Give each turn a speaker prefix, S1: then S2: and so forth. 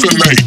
S1: tonight.